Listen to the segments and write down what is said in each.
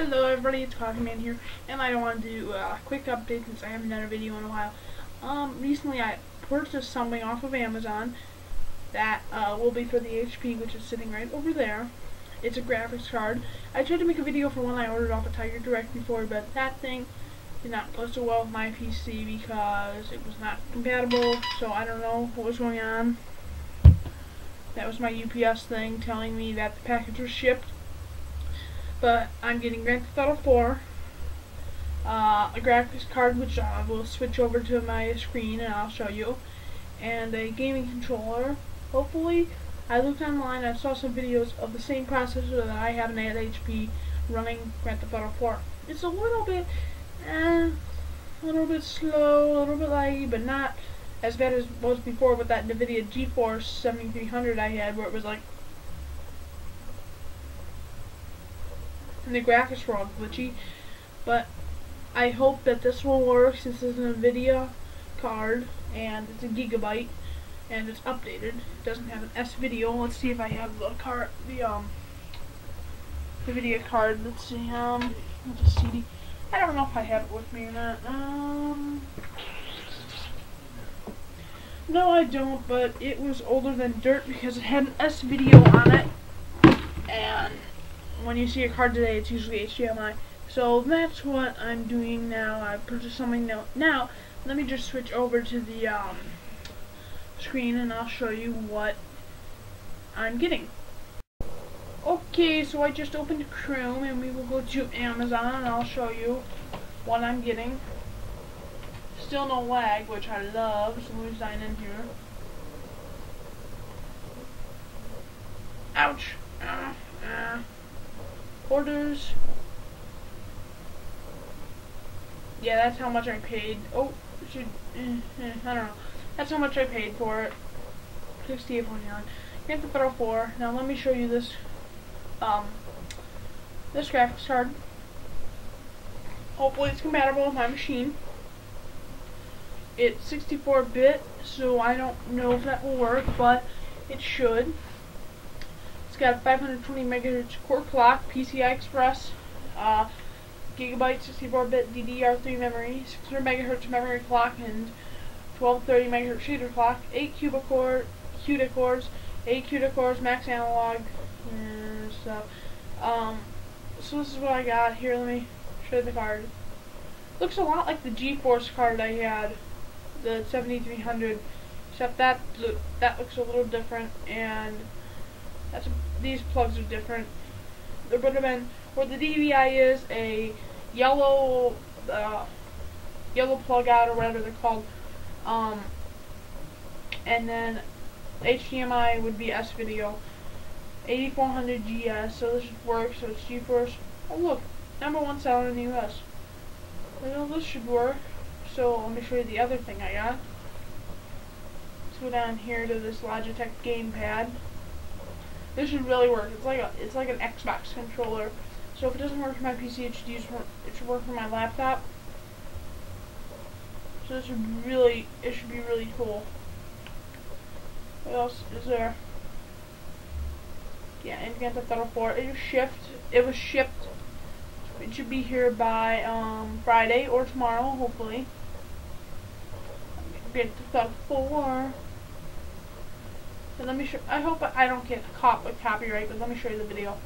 Hello everybody, it's Man here, and I don't want to do a quick update since I haven't done a video in a while. Um, recently I purchased something off of Amazon that uh, will be for the HP, which is sitting right over there. It's a graphics card. I tried to make a video for one I ordered off of Tiger Direct before, but that thing did not go so well with my PC because it was not compatible, so I don't know what was going on. That was my UPS thing telling me that the package was shipped but I'm getting Grand Theft Auto 4, uh, a graphics card which I will switch over to my screen and I'll show you, and a gaming controller. Hopefully, I looked online I saw some videos of the same processor that I have an 8 HP running Grand Theft Auto 4. It's a little bit, eh, a little bit slow, a little bit laggy, but not as bad as was before with that NVIDIA GeForce 7300 I had where it was like and the graphics were all glitchy. But I hope that this will work since it's an NVIDIA card and it's a gigabyte and it's updated. It doesn't have an S video. Let's see if I have the card, the um, the video card. Let's see, um, the CD. I don't know if I have it with me or not. Um, no, I don't. But it was older than dirt because it had an S video on it, and when you see a card today, it's usually HDMI. So that's what I'm doing now. I purchased something now. Now, let me just switch over to the um, screen and I'll show you what I'm getting. Okay, so I just opened Chrome and we will go to Amazon and I'll show you what I'm getting. Still no lag, which I love, so let me sign in here. Ouch. Orders. Yeah, that's how much I paid. Oh, should eh, eh, I don't know. That's how much I paid for it. Sixty-eight forty-nine. Grand Theft Auto 4. Now let me show you this. Um, this graphics card. Hopefully it's compatible with my machine. It's 64-bit, so I don't know if that will work, but it should got 520 megahertz core clock, PCI Express, uh, gigabyte 64-bit DDR3 memory, 600 megahertz memory clock, and 1230 megahertz shader clock, 8 CUDA core, CUDA cores, 8 CUDA cores, max analog, and stuff. Um, so this is what I got. Here, let me show you the card. Looks a lot like the GeForce card I had, the 7300, except that that looks a little different, and that's these plugs are different. There would have been where the DVI is a yellow uh, yellow plug out or whatever they're called. Um, and then HDMI would be S video. 8400 GS, so this should work, so it's GeForce. Oh look, number one seller in the US. Well, this should work. So let me show you the other thing I got. Let's go down here to this Logitech gamepad. This should really work. It's like a, it's like an Xbox controller. So if it doesn't work for my PC, it should use it should work for my laptop. So this should really it should be really cool. What else is there? Yeah, and Grand Theft Auto 4. It was shipped. It was shipped. It should be here by um, Friday or tomorrow, hopefully. Grand Theft Auto 4. And let me show. I hope I don't get caught with copyright, but let me show you the video.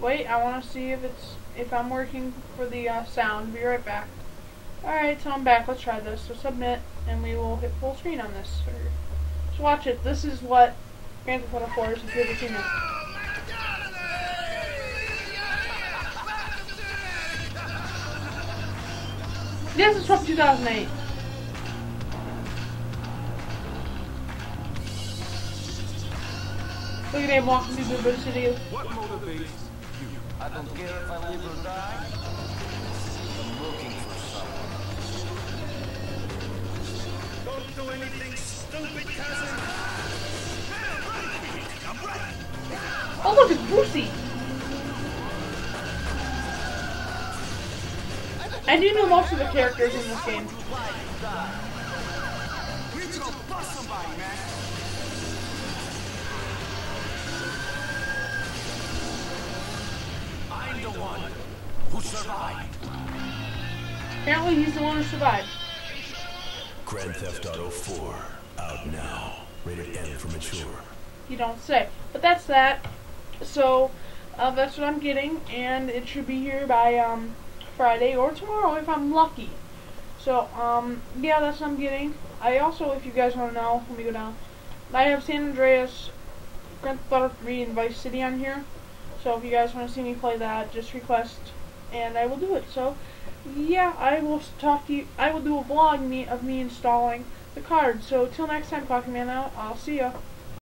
Wait, I want to see if it's if I'm working for the uh, sound. Be right back. Alright, so I'm back. Let's try this. So submit, and we will hit full screen on this. So watch it. This is what Grand Theft Auto 4 is if you've seen it. This is from 2008. Look at him walking through the city. What motivates you? I don't care if I live or die. I'm looking for someone. Don't do anything stupid, cousin. Oh, look, it's Brucie. I do know most of the characters in this game. We need to bust somebody, man. One who survived. Apparently he's the one who survived. Grand Theft Auto 4, out now. Rated M for mature. You don't say. But that's that. So, uh, that's what I'm getting, and it should be here by um, Friday or tomorrow if I'm lucky. So, um, yeah, that's what I'm getting. I also, if you guys want to know, let me go down. I have San Andreas, Grand Theft Auto 3, and Vice City on here. So if you guys want to see me play that, just request, and I will do it. So, yeah, I will talk to you. I will do a vlog me of me installing the card. So till next time, Pocket Man out. I'll see ya.